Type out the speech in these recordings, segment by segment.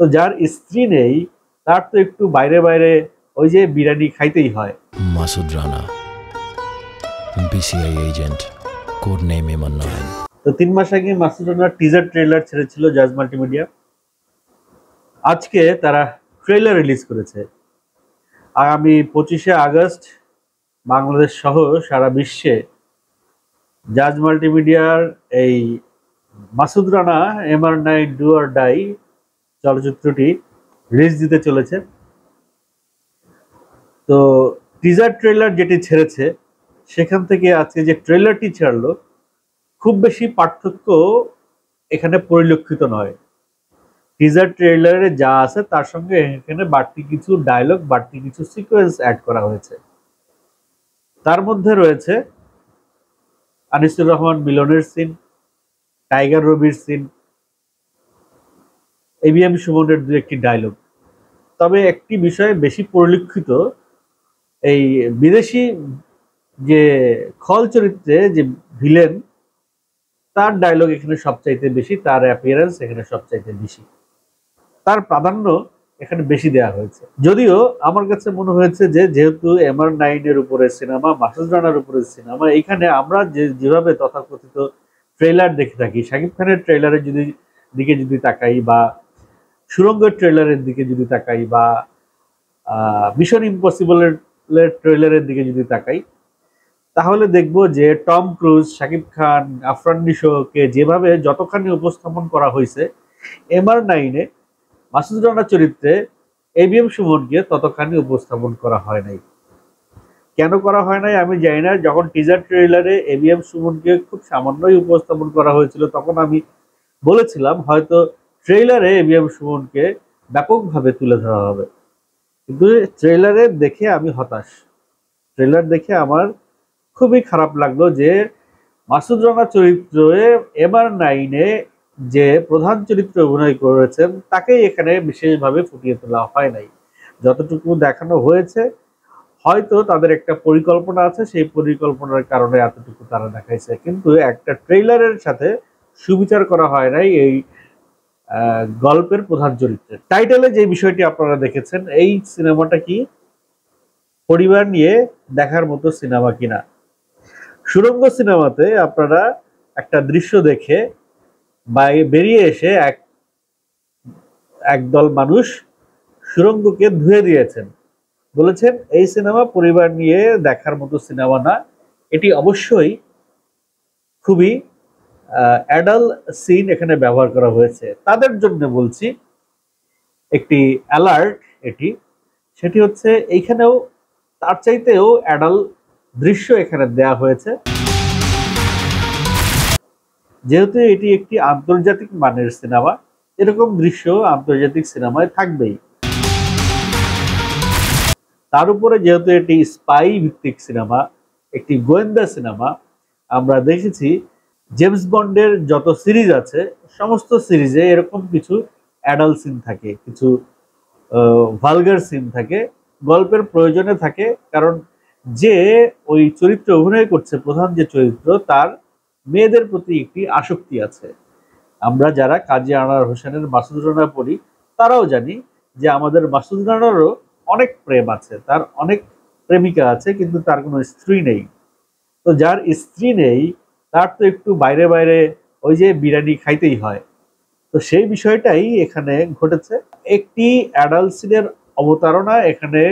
তো যার স্ত্রী নেই তার তো একটু বাইরে বাইরে ওই যে বিরিয়ানি খাইতেই হয়। Masud Rana BCI agent code name Iman Nayan তো তিন মাস আগে মাসুদ রানার টিজার ট্রেলার ছেড়েছিল জাজ মাল্টিমিডিয়া আজকে তারা ট্রেলার রিলিজ করেছে। আগামী পঁচিশে আগস্ট বাংলাদেশ সহ সারা বিশ্বে জাজ মাল্টিমিডিয়ার এই Masud Rana M R nine do or die চলচ্চিত্রটি রিলিজ দিতে চলেছে। তো টিজার ট্রেলার যেটি ছেড়েছে, সেখান থেকে আজকে যে ট্রেলারটি ছাড়লো, খুব বেশি পার্থক্য এখানে পরিলক্ষিত নয়। টিজার ট্রেলারে যা আছে তার সঙ্গে এখানে বাড়তি কিছু ডায়লগ বাড়তি কিছু সিকোয়েন্স অ্যাড করা হয়েছে। তার মধ্যে রয়েছে আনিসুর রহমান মিলনের সিন টাইগার রবির সিন এবিএম সুমনের দু একটি ডায়লগ তবে একটি বিষয়ে বেশি পরিলক্ষিত এই বিদেশি যে খল চরিত্রে যে ভিলেন, তার ডায়লগ এখানে সবচাইতে বেশি, তার অ্যাপিয়ারেন্স এখানে সবচাইতে বেশি। তার প্রাধান্য এখানে বেশি দেওয়া হয়েছে। যদিও আমার কাছে মনে হয়েছে যে, যেহেতু এম আর নাইনের উপরে সিনেমা মাসুদ রানার উপরে সিনেমা এখানে আমরা যে যেভাবে তথাকথিত ট্রেলার দেখে থাকি, শাকিব খানের ট্রেলারের যদি দিকে যদি তাকাই বা সুরঙ্গের ট্রেলারের দিকে যদি তাকাই বা মিশন ইম্পসিবলের ট্রেলারের দিকে যদি তাকাই, তাহলে দেখব যে টম ক্রুজ, শাকিব খান, আফরান নিশোকে যেভাবে যতখানি উপস্থাপন করা হয়েছে, এম আর নাইনে মাসুদ রানা চরিত্রে এবিএম সুমনকে ততখানি উপস্থাপন করা হয় নাই। কেন করা হয় নাই আমি জানি না, যখন টিজার ট্রেলারে এবিএম সুমনকে খুব সামান্যই উপস্থাপন করা হয়েছিল, তখন আমি বলেছিলাম হয়তো ট্রেলারে এবিএম সুমনকে ব্যাপকভাবে তুলে ধরা হবে। কিন্তু ট্রেলারে দেখে আমি হতাশ। ট্রেলার দেখে আমার খুবই খারাপ লাগল যে মাসুদ রানা চরিত্রে এবার নাইনে যে প্রধান চরিত্রে অভিনয় করেছেন, তাকেই এখানে বিশেষভাবে ফুটিয়ে তোলা হয় নাই। যতটুকু দেখানো হয়েছে, হয়তো তাদের একটা পরিকল্পনা আছে, সেই পরিকল্পনার কারণে এতটুকু তারা দেখাইছে। কিন্তু একটা ট্রেইলারের সাথে সুবিচার করা হয় নাই এই গল্পের প্রধান চরিত্রে। টাইটেলে যে বিষয়টি আপনারা দেখেছেন, এই সিনেমাটা কি পরিবার নিয়ে দেখার মতো সিনেমা কিনা? সুরঙ্গ সিনেমাতে আপনারা একটা দৃশ্য দেখে বেরিয়ে এসে এক, একদল মানুষ সুরঙ্গকে ধুয়ে দিয়েছেন। বলেছেন, এই সিনেমা পরিবার নিয়ে দেখার মতো সিনেমা না। এটি অবশ্যই খুবই অ্যাডাল সিন এখানে ব্যবহার করা হয়েছে। তাদের জন্য বলছি, একটি অ্যালার্ট এটি, সেটি হচ্ছে এইখানেও, তার চাইতেও অ্যাডাল দৃশ্য এখানে দেয়া হয়েছে। যেহেতু এটি একটি আন্তর্জাতিক মানের সিনেমা এরকম দৃশ্য আন্তর্জাতিক সিনেমায় থাকবেই। তার উপরে যেহেতু এটি স্পাই ভিত্তিক সিনেমা একটি গোয়েন্দা সিনেমা আমরা দেখেছি জেমস বন্ডের যত সিরিজ আছে, সমস্ত সিরিজে এরকম কিছু অ্যাডাল সিন থাকে, কিছু ভালগার সিন থাকে, গল্পের প্রয়োজনে থাকে, কারণ যে ওই চরিত্রে অভিনয় করছে, প্রধান যে চরিত্র, তার মেয়েদের প্রতি একটি আসক্তি আছে। আমরা যারা কাজী আনার হোসেনের মাসুদ রানা পড়ি, তারাও জানি যে আমাদের মাসুদ রানারও অনেক প্রেম আছে, তার অনেক প্রেমিকা আছে, কিন্তু তার কোনো স্ত্রী নেই। তো যার স্ত্রী নেই তার তো একটু বাইরে বাইরে ওই যে বিরিয়ানি খাইতেই হয়। তো সেই বিষয়টাই এখানে ঘটেছে। একটি অ্যাডালসিনের অবতারণা এখানে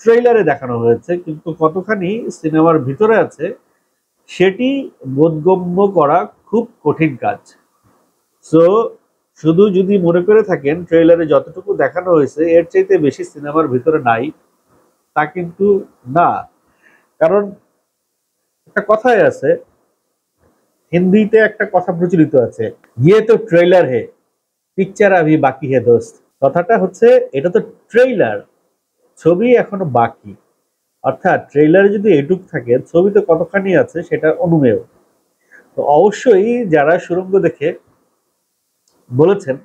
ট্রেইলারে দেখানো হয়েছে, কিন্তু কতখানি সিনেমার ভিতরে আছে, সেটি বোধগম্য করা খুব কঠিন কাজ। সো শুধু যদি মনে করে থাকেন ট্রেইলারে যতটুকু দেখানো হয়েছে, এর চাইতে বেশি সিনেমার ভিতরে নাই, তা কিন্তু না। কারণ একটা কথাই আছে হিন্দিতে একটা কথা প্রচলিত আছে ইয়ে তো ট্রেইলার হে, পিকচার আভি বাকি হে দোস্ত। কথাটা হচ্ছে, এটা তো ট্রেইলার, ছবি এখনও বাকি। অর্থাৎ ট্রেইলারে যদি এটুক থাকে, ছবি তো কতখানি আছে সেটা অনুমেয়। তো অবশ্যই যারা সুরঙ্গ দেখে বলেছেন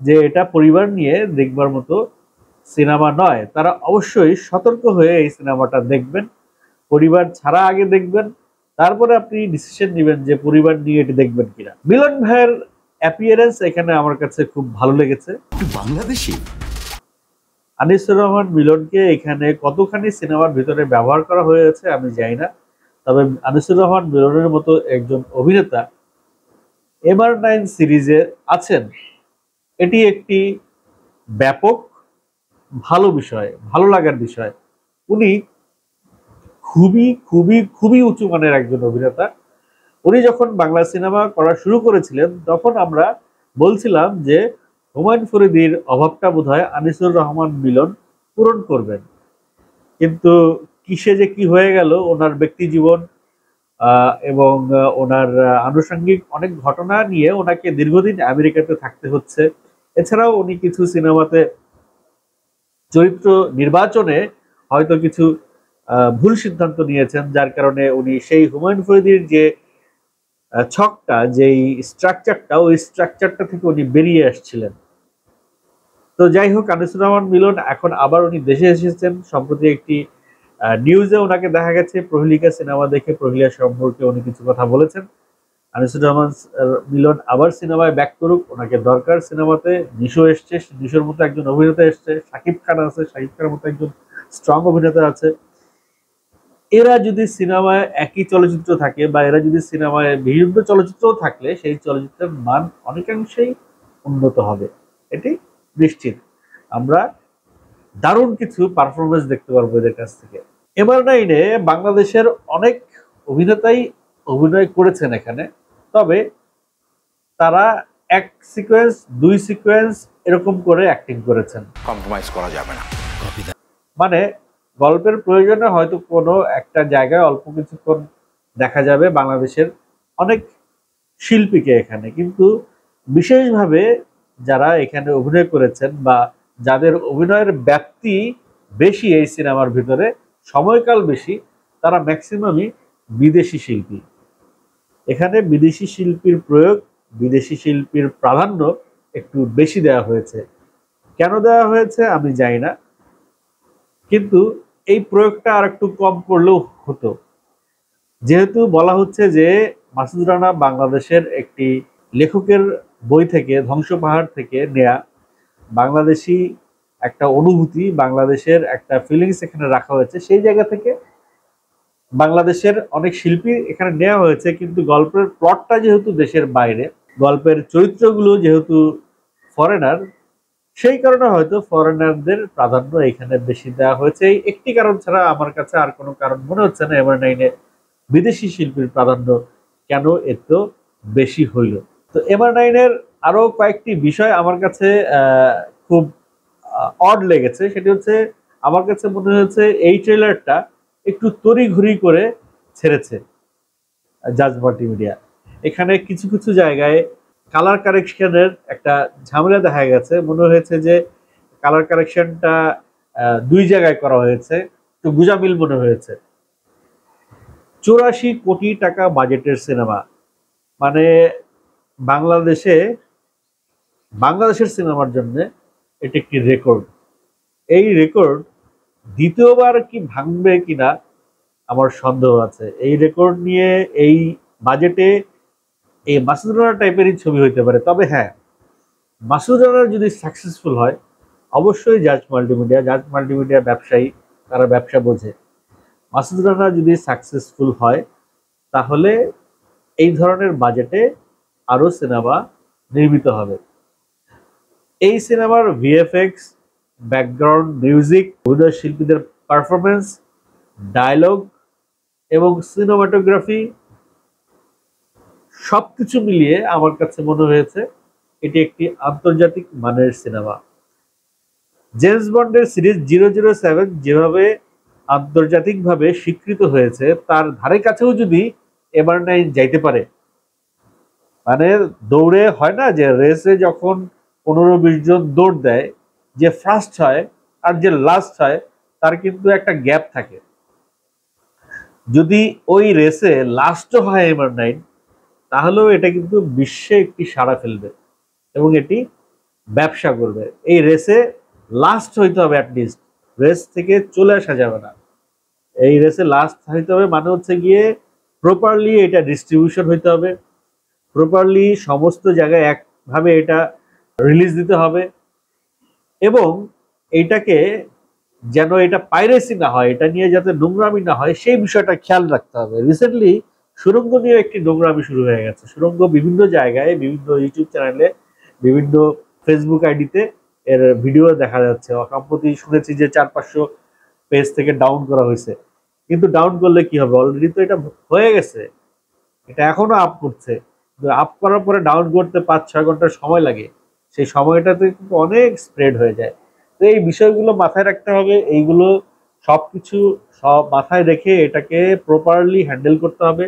যে এটা পরিবার নিয়ে দেখবার মতো সিনেমা নয়, তারা অবশ্যই সতর্ক হয়ে এই সিনেমাটা দেখবেন। পরিবার ছাড়া আগে দেখবেন। তারপরে আপনি ডিসিশন নেবেন যে পরিবার নিয়ে এটি দেখবেন কিনা। মিলন ভাইয়ের অ্যাপিয়ারেন্স এখানে আমার কাছে খুব ভালো লেগেছে। বাংলাদেশি? আনিসুর রহমান মিলনকে এখানে কতখানি সিনেমার ভিতরে ব্যবহার করা হয়েছে আমি জানি না। তবে আনিসুর রহমান মিলনের মতো একজন অভিনেতা এমআর নাইন সিরিজে আছেন। এটি একটি ব্যাপক ভালো বিষয় ভালো লাগার বিষয়। উনি খুবই খুবই খুবই উঁচু মানের একজন অভিনেতা। উনি যখন বাংলা সিনেমা করা শুরু করেছিলেন, তখন আমরা বলছিলাম যে, হুমায়ুন ফরিদির অভাবটা বোধ হয় আনিসুর রহমান মিলন পূরণ করবেন। কিন্তু কিসে যে কি হয়ে গেল, ওনার ব্যক্তি জীবন এবং ওনার আনুষঙ্গিক অনেক ঘটনা নিয়ে ওনাকে দীর্ঘদিন আমেরিকাতে থাকতে হচ্ছে। এছাড়াও উনি কিছু সিনেমাতে চরিত্র নির্বাচনে হয়তো কিছু ভুল সিদ্ধান্ত নিয়েছেন, যার কারণে উনি সেই হুমায়ুন ফরিদির যে ছকটা, যেই স্ট্রাকচারটা ওই স্ট্রাকচারটা থেকে উনি বেরিয়ে আসছিলেন। তো যাই হোক, আনিসুর রহমান মিলন এখন আবার উনি দেশে এসেছেন। সম্প্রতি একটি নিউজে ওনাকে দেখা গেছে, প্রহেলিকা সিনেমা দেখে প্রহেলিকা সম্পর্কে উনি কিছু কথা বলেছেন। আনিসুর রহমান মিলন আবার সিনেমায় ব্যাক করুক, ওনাকে দরকার সিনেমাতে। নিশো এসছে, নিশোর মতো একজন অভিনেতা এসছে, শাকিব খান আছে, শাকিব খানের মতো একজন স্ট্রং অভিনেতা আছে। এরা যদি সিনেমায় একই চলচ্চিত্র থাকে বা এরা যদি সিনেমায় বিভিন্ন চলচ্চিত্রও থাকলে সেই চলচ্চিত্রের মান অনেকাংশেই উন্নত হবে। এটি নিশ্চিত। আমরা দারুণ কিছু পারফরমেন্স দেখতে পারব এদের কাছ থেকে। এবার নাইনে বাংলাদেশের অনেক অভিনেতাই অভিনয় করেছেন এখানে তবে তারা এক সিকোয়েন্স দুই সিকোয়েন্স এরকম করে অ্যাক্টিং করেছেন। কম্প্রোমাইজ করা যাবে না। মানে গল্পের প্রয়োজনে হয়তো কোনো একটা জায়গায় অল্প কিছুক্ষণ দেখা যাবে বাংলাদেশের অনেক শিল্পীকে এখানে। কিন্তু বিশেষভাবে যারা এখানে অভিনয় করেছেন বা যাদের অভিনয়ের ব্যাপ্তি বেশি এই সিনেমার ভিতরে, সময়কাল বেশি, তারা ম্যাক্সিমামই বিদেশি শিল্পী। এখানে বিদেশি শিল্পীর প্রয়োগ, বিদেশি শিল্পীর প্রাধান্য একটু বেশি দেওয়া হয়েছে। কেন দেওয়া হয়েছে আমি জানি না। কিন্তু এই প্রয়োগটা আর একটু কম করলেও হতো। যেহেতু বলা হচ্ছে যে মাসুদ রানা বাংলাদেশের একটি লেখকের বই থেকে, ধ্বংস পাহাড় থেকে নেয়া বাংলাদেশি একটা অনুভূতি, বাংলাদেশের একটা ফিলিংস এখানে রাখা হয়েছে। সেই জায়গা থেকে বাংলাদেশের অনেক শিল্পী এখানে নেওয়া হয়েছে, কিন্তু গল্পের প্লটটা যেহেতু দেশের বাইরে, গল্পের চরিত্রগুলো যেহেতু ফরেনার সেই কারণে হয়তো ফরেনারদের প্রাধান্য এখানে বেশি দেওয়া হয়েছে। এই একটি কারণ ছাড়া আমার কাছে আর কোনো কারণ মনে হচ্ছে না। এবার নাইনে বিদেশি শিল্পীর প্রাধান্য কেন এত বেশি হইল? তো এবার নাইনের আরও কয়েকটি বিষয় আমার কাছে খুব অড লেগেছে। সেটি হচ্ছে, আমার কাছে মনে হয়েছে এই ট্রেলারটা একটু তড়িঘড়ি করে ছেড়েছে জাজ মাল্টিমিডিয়া এখানে কিছু কিছু জায়গায় কালার কারেকশনের একটা ঝামেলা দেখা গেছে। মনে হয়েছে যে কালার কারেকশনটা দুই জায়গায় করা হয়েছে। তো গুজামিল মনে হয়েছে। চুরাশি কোটি টাকা বাজেটের সিনেমা। মানে বাংলাদেশে, বাংলাদেশের সিনেমার জন্য এটি একটি রেকর্ড এই রেকর্ড দ্বিতীয়বার কি ভাঙবে কিনা আমার সন্দেহ আছে। এই রেকর্ড নিয়ে এই বাজেটে এই মাসুদ রানা টাইপেরই ছবি হইতে পারে। তবে হ্যাঁ মাসুদ রানা যদি সাকসেসফুল হয়, অবশ্যই জাজ মাল্টিমিডিয়া জাজ মাল্টিমিডিয়া ব্যবসায়ী তারা ব্যবসা বোঝে। মাসুদ রানা যদি সাকসেসফুল হয়, তাহলে এই ধরনের বাজেটে আরও সিনেমা নির্মিত হবে। এই সিনেমার ভিএফএক্স ব্যাকগ্রাউন্ড মিউজিক অভিনয় শিল্পীদের পারফরমেন্স ডায়লগ এবং সিনেমাটোগ্রাফি সবকিছু মিলিয়ে আমার কাছে মনে হয়েছে এটি একটি আন্তর্জাতিক মানের সিনেমা। জেমস বন্ডের সিরিজ জিরো জিরো সেভেন যেভাবে আন্তর্জাতিকভাবে স্বীকৃত হয়েছে, তার ধারে কাছেও যদি এবার নাইন যাইতে পারে। মানে দৌড়ে হয় না যে রেসে যখন পনেরো বিশ জন দৌড় দেয়, যে ফার্স্ট হয় আর যে লাস্ট হয়, তার কিন্তু একটা গ্যাপ থাকে। যদি ওই রেসে লাস্টও হয় এবার নাইন তাহলেও এটা কিন্তু বিশ্বে একটি সাড়া ফেলবে এবং এটি ব্যবসা করবে। এই রেসে লাস্ট হইতে হবে অ্যাটলিস্ট রেস থেকে চলে আসা যাবে না। এই রেসে লাস্ট হইতে হবে মানে হচ্ছে গিয়ে প্রপারলি এটা ডিস্ট্রিবিউশন হইতে হবে। প্রপারলি সমস্ত জায়গায় একভাবে এটা রিলিজ দিতে হবে এবং এটাকে যেন এটা পাইরেসি না হয়, এটা নিয়ে যাতে নোংরামি না হয়, সেই বিষয়টা খেয়াল রাখতে হবে। রিসেন্টলি সুরঙ্গ নিয়ে একটি নোংরামি শুরু হয়ে গেছে। সুরঙ্গ বিভিন্ন জায়গায়, বিভিন্ন ইউটিউব চ্যানেলে বিভিন্ন ফেসবুক আইডিতে এর ভিডিও দেখা যাচ্ছে। সম্প্রতি শুনেছি যে চার পাঁচশো পেজ থেকে ডাউন করা হয়েছে। কিন্তু ডাউন করলে কি হবে? অলরেডি তো এটা হয়ে গেছে। এটা এখনও আপ করছে। আপ করার পরে ডাউন করতে পাঁচ, ছয় ঘণ্টা সময় লাগে। সেই সময়টাতে কিন্তু অনেক স্প্রেড হয়ে যায়। তো এই বিষয়গুলো মাথায় রাখতে হবে। এইগুলো সব কিছু সব মাথায় রেখে এটাকে প্রপারলি হ্যান্ডেল করতে হবে।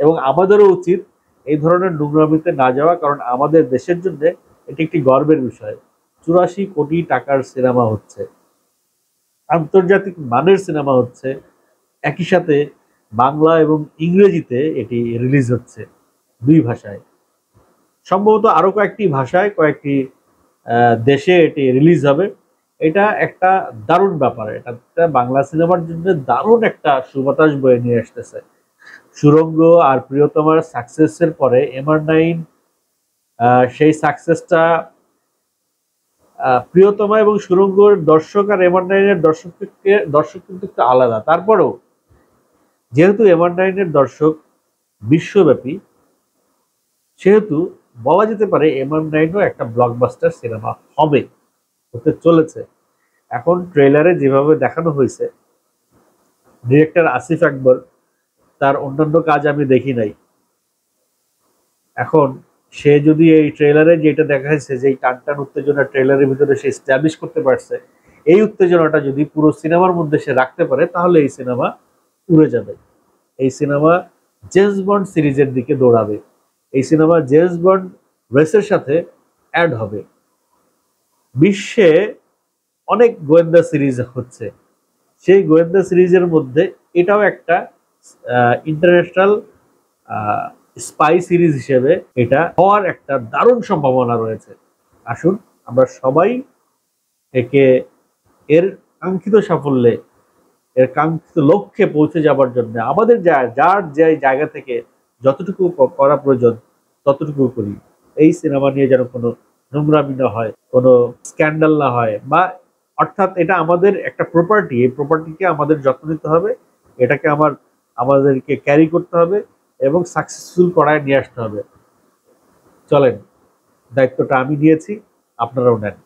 এবং আমাদেরও উচিত এই ধরনের নোংরামিতে না যাওয়া, কারণ আমাদের দেশের জন্য এটি একটি গর্বের বিষয়। চুরাশি কোটি টাকার সিনেমা হচ্ছে। আন্তর্জাতিক মানের সিনেমা হচ্ছে। একই সাথে বাংলা এবং ইংরেজিতে এটি রিলিজ হচ্ছে দুই ভাষায়। সম্ভবত আরও কয়েকটি ভাষায়, কয়েকটি দেশে এটি রিলিজ হবে। এটা একটা দারুণ ব্যাপার। এটা বাংলা সিনেমার জন্য দারুণ একটা সুবাতাস বয়ে নিয়ে আসতেছে। সুরঙ্গ আর প্রিয়তমার সাকসেসের পরে এমআর নাইন সেই সাকসেসটা প্রিয়তমা এবং সুরঙ্গর দর্শক আর এমআর নাইনের দর্শককে দর্শক কিন্তু একটু আলাদা। তারপরেও যেহেতু এমআর নাইনের দর্শক বিশ্বব্যাপী, সেহেতু বলা যেতে পারে এমআর নাইনও একটা ব্লকবাস্টার সিনেমা হবে, হতে চলেছে। এখন ট্রেলারে যেভাবে দেখানো হয়েছে ডিরেক্টর আসিফ আকবর তার অন্যান্য কাজ আমি দেখি নাই। এখন সে যদি এই ট্রেলারে যেটা দেখা যাচ্ছে যে টান উত্তেজনা ট্রেলারের ভিতরে সে স্ট্যাবলিশ করতে পারছে, এই উত্তেজনাটা যদি পুরো সিনেমার মধ্যে সে রাখতে পারে, তাহলে এই সিনেমা উড়ে যাবে। এই সিনেমা জেমস বন্ড সিরিজের দিকে দৌড়াবে। এই সিনেমা জেমস বন্ড রেসের সাথে অ্যাড হবে। বিশ্বে অনেক গোয়েন্দা সিরিজ হচ্ছে। সেই গোয়েন্দা সিরিজের মধ্যে এটাও একটা ইন্টারন্যাশনাল স্পাই সিরিজ হিসেবে এটা হওয়ার একটা দারুণ সম্ভাবনা রয়েছে। আসুন, আমরা সবাই একে এর কাঙ্ক্ষিত সাফল্যে, এর কাঙ্ক্ষিত লক্ষ্যে পৌঁছে যাবার জন্য, আমাদের যা, যার যে জায়গা থেকে যতটুকু করা প্রয়োজন ততটুকু করি। এই সিনেমা নিয়ে যেন কোনো নোংরামি না হয়, কোনো স্ক্যান্ডাল না হয়, বা অর্থাৎ এটা আমাদের একটা প্রপার্টি এই প্রপার্টিকে আমাদের যত্ন নিতে হবে, এটাকে আমার আমাদেরকে ক্যারি করতে হবে এবং সাকসেসফুল করায় নিয়ে আসতে হবে। চলেন, দায়িত্বটা আমি নিয়েছি আপনারাও নেন।